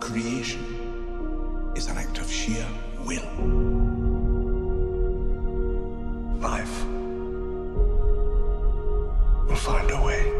Creation is an act of sheer will. Life will find a way.